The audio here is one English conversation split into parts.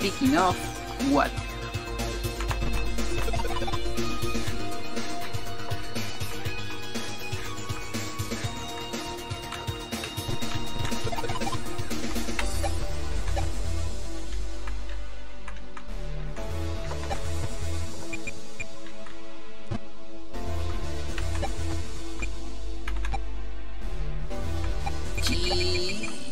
Speaking of, what? Jeez.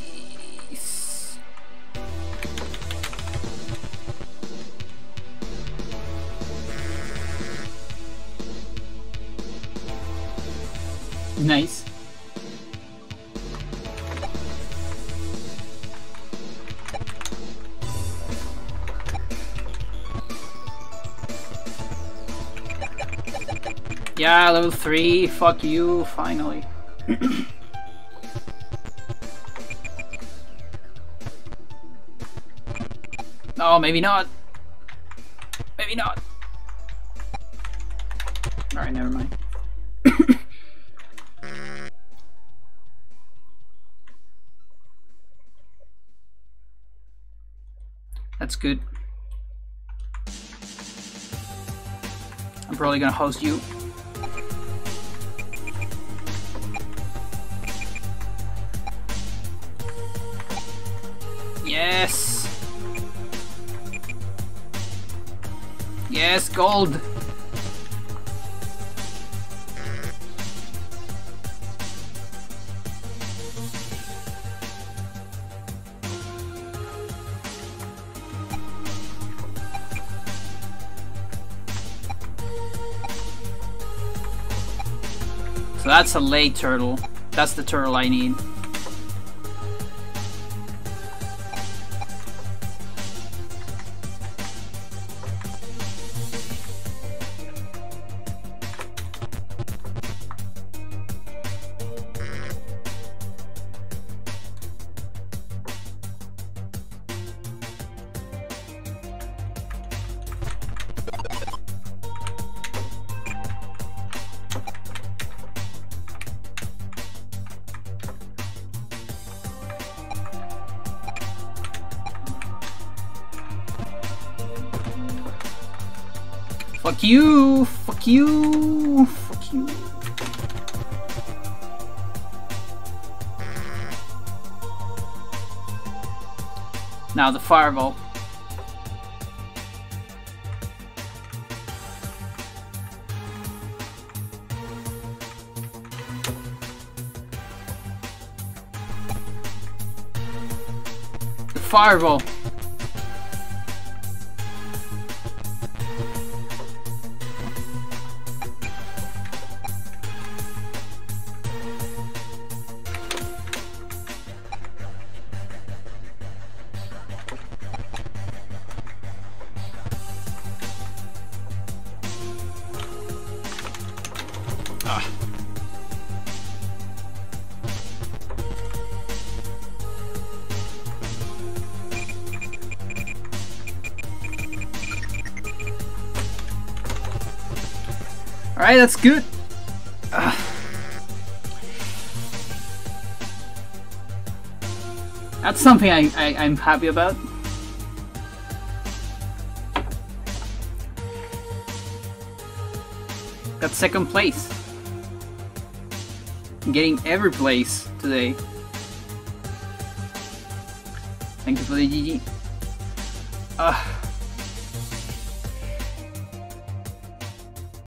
Nice. Yeah, level 3, fuck you, finally. oh, maybe not. Maybe not. Alright, never mind. That's good. I'm probably gonna host you. Yes! Yes, gold! So that's a late turtle. That's the turtle I need. Fuck you! Fuck you! Fuck you! Now the fireball. The fireball. Alright, that's good. Ugh. That's something I, I, I'm happy about. Got second place. I'm getting every place today. Thank you for the GG. Ugh.